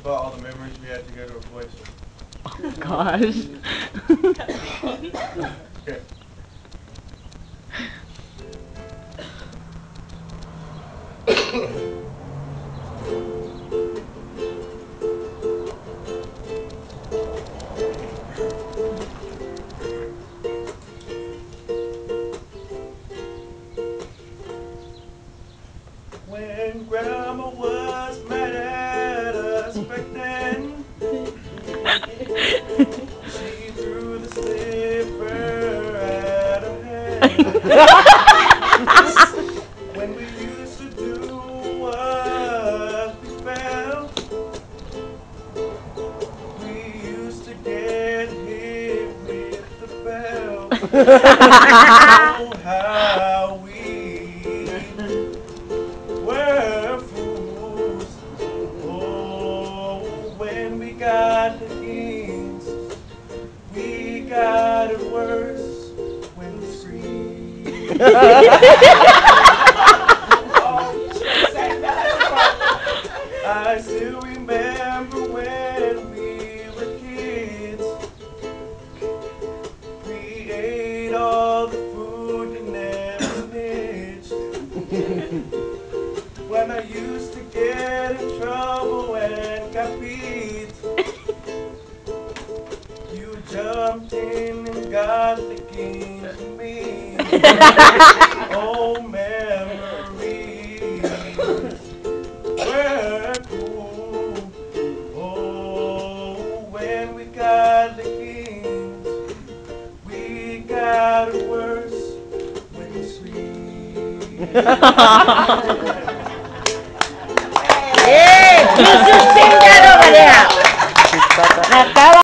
about all the memories we had together with boys. Gosh. Okay. When grandma was mad when we used to do what we felt, we used to get hit with the belt. oh, how we were fools. Oh, when we got the we got it worse. I still remember when we were kids. We ate all the food never snitched. When I used to get in trouble and got beat, you jumped in and got the game to me. oh, memories were cool. Oh, when we got the kings, we got worse when we sleep.